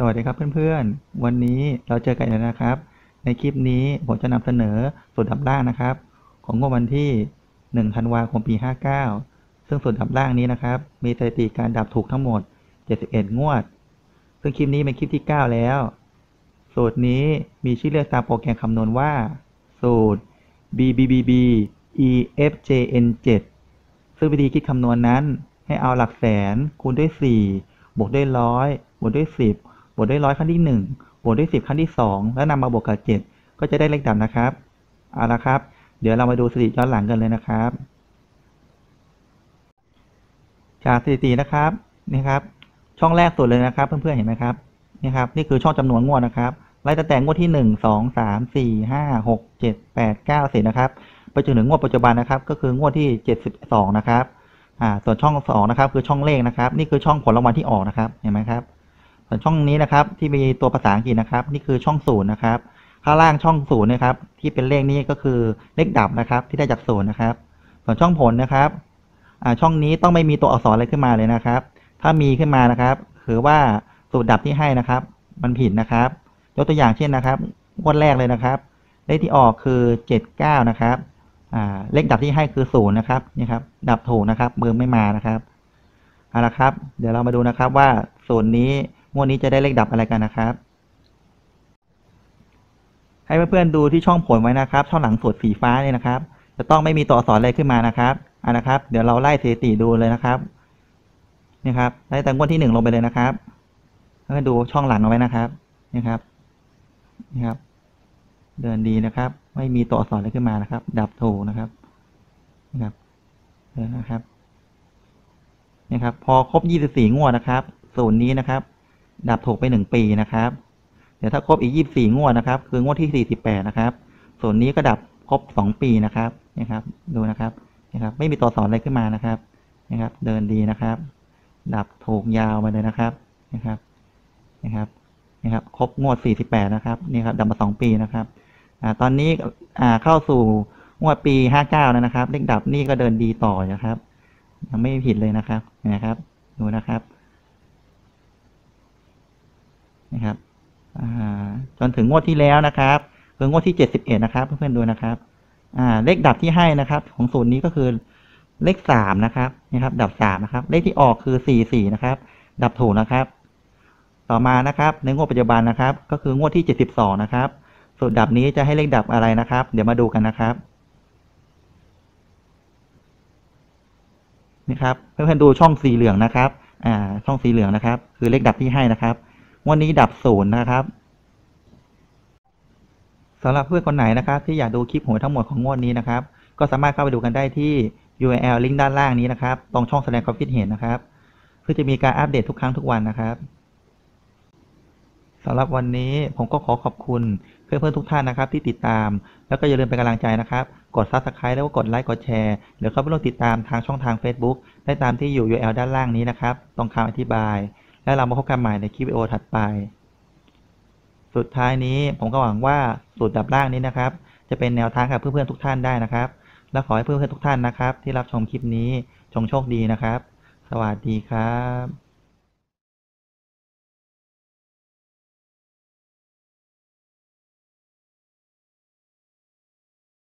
สวัสดีครับเพื่อนๆ วันนี้เราเจอกันแล้วนะครับ ในคลิปนี้ผมจะนำเสนอสูตรดับล่างนะครับ ของงวดวันที่1ธันวาคมปี 59 ซึ่งสูตรดับล่างนี้นะครับ มีสถิติการดับถูกทั้งหมด 71 งวด ซึ่งคลิปนี้เป็นคลิปที่ 9 แล้ว สูตรนี้มีชื่อเรียกตามโปรแกรมคำนวณว่า สูตร BBBB EFJN 7 ซึ่งวิธีคิดคำนวณนั้น ให้เอาหลักแสนคูณด้วย 4 บวกด้วยร้อยบวกด้วย 10บ วกด้วยร้อยขั้นที่ 1 บวกด้วย 10 ขั้นที่ 2 แล้วนำมาบวกกับ 7 ก็จะได้เลขดับนะครับ เอาละครับ เดี๋ยวเรามาดูสถิติย้อนหลังกันเลยนะครับ จากสถิตินะครับนี่ครับ ช่องแรกสุดเลยนะครับ เพื่อนๆเห็นไหมครับนี่ครับ นี่คือช่องจำนวนงวดนะครับ ไล่ตั้งแต่งวดที่ 1 2 3 4 5 6 7 8 9 10นะครับ ไปจนถึงงวดปัจจุบันนะครับ ก็คืองวดที่ 72 นะครับ อ่า ส่วนช่องสองนะครับ คือช่องเลขนะครับ นี่คือช่องผลรางวัลที่ออกนะครับ เห็นไหมครับ ส่วนช่องนี้นะครับ ที่มีตัวภาษาอังกฤษนะครับ นี่คือช่องศูนย์นะครับ ข้างล่างช่องศูนย์นะครับ ที่เป็นเลขนี้ก็คือเลขดับนะครับ ที่ได้จากศูนย์นะครับ ส่วนช่องผลนะครับช่องนี้ต้องไม่มีตัวอักษรอะไรขึ้นมาเลยนะครับ ถ้ามีขึ้นมานะครับคือว่าสูตรดับที่ให้นะครับ มันผิดนะครับยกตัวอย่างเช่นนะครับงวดแรกเลยนะครับ เลขที่ออกคือเจ็ดเก้านะครับเลขดับที่ให้คือศูนย์นะครับนี่ครับ ดับถูกนะครับเบอร์ไม่มานะครับเอาละครับ เดี๋ยวเรามาดูนะครับว่าศูนย์นี้ งวดนี้จะได้เลขดับอะไรกันนะครับ ให้เพื่อนๆดูที่ช่องผลไว้นะครับ ช่องหลังสูตรสีฟ้าเนี่ยนะครับ จะต้องไม่มีตัวอักษรอะไรขึ้นมานะครับเอานะครับ เดี๋ยวเราไล่สถิติดูเลยนะครับนี่ครับไล่ตั้งงวดที่หนึ่งลงไปเลยนะครับ แล้วก็ดูช่องหลังเอาไว้นะครับนี่ครับนี่ครับ เดินดีนะครับ ไม่มีตัวอักษรอะไรขึ้นมานะครับ ดับถูกนะครับนี่ครับเดินนะครับนี่ครับ พอครบ 24 งวดนะครับ ศูนย์นี้นะครับ ดับถูกไป 1 ปีนะครับ เดี๋ยวถ้าครบอีก 24 งวดนะครับ คืองวดที่ 48 นะครับศูนนี้ก็ดับครบ 2 ปีนะครับนี่ครับ ดูนะครับนี่ครับ ไม่มีตัวสอนอะไรขึ้นมานะครับนี่ครับ เดินดีนะครับ ดับถูกยาวมาเลยนะครับนี่ครับนี่ครับนี่ครับ ครบงวด 48 นะครับนี่ครับดับมา 2 ปีนะครับอ่าตอนนี้อ่าเข้าสู่งวดปี 59 แล้วนะครับ เลขดับนี่ก็เดินดีต่อนะครับ ยังไม่ผิดเลยนะครับนะครับ ดูนะครับ นะครับจนถึงงวดที่แล้วนะครับคืองวดที่ 71 นะครับ เพื่อนๆดูนะครับอ่าเลขดับที่ให้นะครับ ของศูนย์นี้ก็คือเลขสามนะครับนี่ครับ ดับสามนะครับ เลขที่ออกคือสี่สี่นะครับ ดับถูกนะครับ ต่อมานะครับ ในงวดปัจจุบันนะครับ ก็คืองวดที่ 72 นะครับสูตรดับนี้จะให้เลขดับอะไรนะครับ เดี๋ยวมาดูกันนะครับนี่ครับเพื่อนๆดูช่องสีเหลืองนะครับ อ่า ช่องสีเหลืองนะครับ คือเลขดับที่ให้นะครับ วันนี้ดับศูนย์นะครับสำหรับเพื่อนคนไหนนะครับที่อยากดูคลิปหวยทั้งหมดของงวดนี้นะครับ ก็สามารถเข้าไปดูกันได้ที่ URL ลิงก์ด้านล่างนี้นะครับ ตรงช่องแสดงความคิดเห็นนะครับเพื่อจะมีการอัปเดตทุกครั้งทุกวันนะครับสำหรับวันนี้ผมก็ขอขอบคุณเพื่อนๆทุกท่านนะครับ ที่ติดตาม แล้วก็อย่าลืมเป็นกำลังใจนะครับ กด Subscribe แล้วก็กดไลค์กดแชร์หรือเข้าไปร่วมติดตามทางช่องทาง Facebook ได้ตามที่อยู่ URL ด้านล่างนี้นะครับ ตรงคำอธิบาย และเรามาพบกันใหม่ในคลิปวิดีโอถัดไป สุดท้ายนี้ผมก็หวังว่าสูตรดับล่างนี้นะครับ จะเป็นแนวทางกับเพื่อนๆทุกท่านได้นะครับ และขอให้เพื่อนๆทุกท่านนะครับ ที่รับชมคลิปนี้จงโชคดีนะครับ สวัสดีครับ